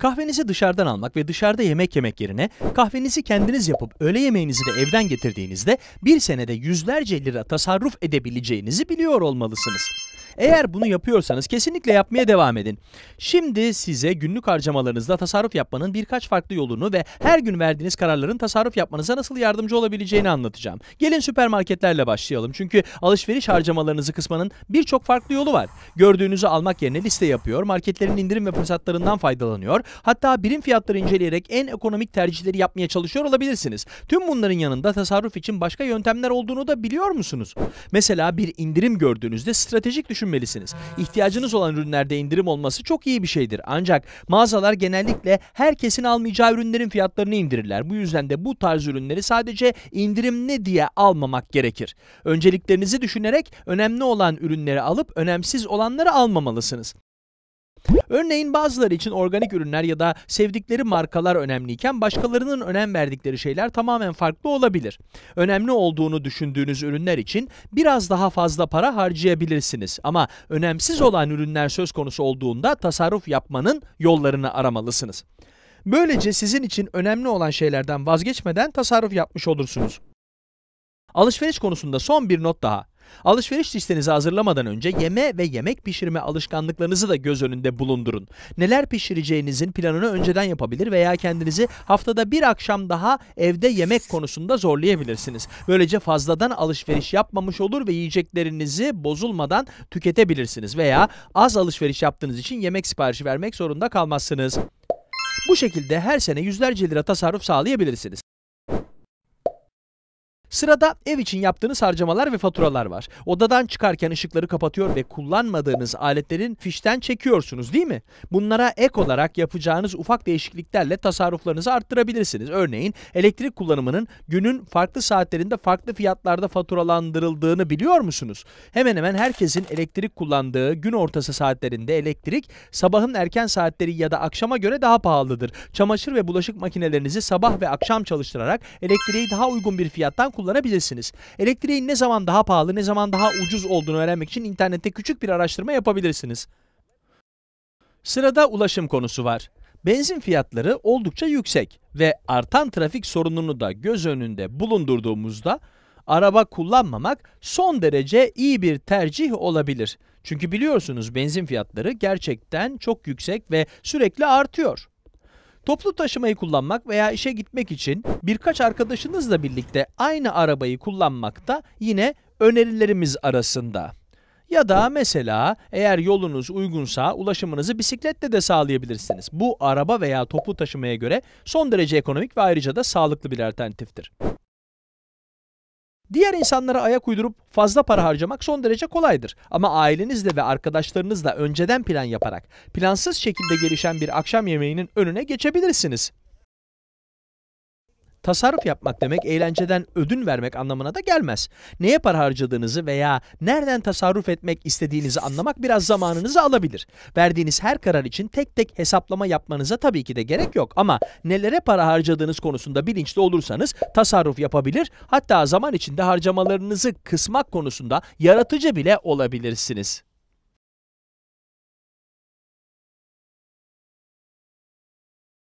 Kahvenizi dışarıdan almak ve dışarıda yemek yemek yerine kahvenizi kendiniz yapıp öğle yemeğinizi de evden getirdiğinizde bir senede yüzlerce lira tasarruf edebileceğinizi biliyor olmalısınız. Eğer bunu yapıyorsanız kesinlikle yapmaya devam edin. Şimdi size günlük harcamalarınızda tasarruf yapmanın birkaç farklı yolunu ve her gün verdiğiniz kararların tasarruf yapmanıza nasıl yardımcı olabileceğini anlatacağım. Gelin süpermarketlerle başlayalım çünkü alışveriş harcamalarınızı kısmanın birçok farklı yolu var. Gördüğünüzü almak yerine liste yapıyor, marketlerin indirim ve fırsatlarından faydalanıyor, hatta birim fiyatları inceleyerek en ekonomik tercihleri yapmaya çalışıyor olabilirsiniz. Tüm bunların yanında tasarruf için başka yöntemler olduğunu da biliyor musunuz? Mesela bir indirim gördüğünüzde stratejik düşünmelisiniz. İhtiyacınız olan ürünlerde indirim olması çok iyi bir şeydir. Ancak mağazalar genellikle herkesin almayacağı ürünlerin fiyatlarını indirirler. Bu yüzden de bu tarz ürünleri sadece indirimli diye almamak gerekir. Önceliklerinizi düşünerek önemli olan ürünleri alıp önemsiz olanları almamalısınız. Örneğin bazıları için organik ürünler ya da sevdikleri markalar önemliyken başkalarının önem verdikleri şeyler tamamen farklı olabilir. Önemli olduğunu düşündüğünüz ürünler için biraz daha fazla para harcayabilirsiniz ama önemsiz olan ürünler söz konusu olduğunda tasarruf yapmanın yollarını aramalısınız. Böylece sizin için önemli olan şeylerden vazgeçmeden tasarruf yapmış olursunuz. Alışveriş konusunda son bir not daha. Alışveriş listenizi hazırlamadan önce yeme ve yemek pişirme alışkanlıklarınızı da göz önünde bulundurun. Neler pişireceğinizin planını önceden yapabilir veya kendinizi haftada bir akşam daha evde yemek konusunda zorlayabilirsiniz. Böylece fazladan alışveriş yapmamış olur ve yiyeceklerinizi bozulmadan tüketebilirsiniz veya az alışveriş yaptığınız için yemek siparişi vermek zorunda kalmazsınız. Bu şekilde her sene yüzlerce lira tasarruf sağlayabilirsiniz. Sırada ev için yaptığınız harcamalar ve faturalar var. Odadan çıkarken ışıkları kapatıyor ve kullanmadığınız aletlerin fişten çekiyorsunuz değil mi? Bunlara ek olarak yapacağınız ufak değişikliklerle tasarruflarınızı arttırabilirsiniz. Örneğin elektrik kullanımının günün farklı saatlerinde farklı fiyatlarda faturalandırıldığını biliyor musunuz? Hemen hemen herkesin elektrik kullandığı gün ortası saatlerinde elektrik sabahın erken saatleri ya da akşama göre daha pahalıdır. Çamaşır ve bulaşık makinelerinizi sabah ve akşam çalıştırarak elektriği daha uygun bir fiyattan kullanabilirsiniz. Elektriğin ne zaman daha pahalı, ne zaman daha ucuz olduğunu öğrenmek için internette küçük bir araştırma yapabilirsiniz. Sırada ulaşım konusu var. Benzin fiyatları oldukça yüksek ve artan trafik sorununu da göz önünde bulundurduğumuzda araba kullanmamak son derece iyi bir tercih olabilir. Çünkü biliyorsunuz benzin fiyatları gerçekten çok yüksek ve sürekli artıyor. Toplu taşımayı kullanmak veya işe gitmek için birkaç arkadaşınızla birlikte aynı arabayı kullanmak da yine önerilerimiz arasında. Ya da mesela eğer yolunuz uygunsa ulaşımınızı bisikletle de sağlayabilirsiniz. Bu araba veya toplu taşımaya göre son derece ekonomik ve ayrıca da sağlıklı bir alternatiftir. Diğer insanlara ayak uydurup fazla para harcamak son derece kolaydır. Ama ailenizle ve arkadaşlarınızla önceden plan yaparak plansız şekilde gelişen bir akşam yemeğinin önüne geçebilirsiniz. Tasarruf yapmak demek eğlenceden ödün vermek anlamına da gelmez. Neye para harcadığınızı veya nereden tasarruf etmek istediğinizi anlamak biraz zamanınızı alabilir. Verdiğiniz her karar için tek tek hesaplama yapmanıza tabii ki de gerek yok ama nelere para harcadığınız konusunda bilinçli olursanız tasarruf yapabilir, hatta zaman içinde harcamalarınızı kısmak konusunda yaratıcı bile olabilirsiniz.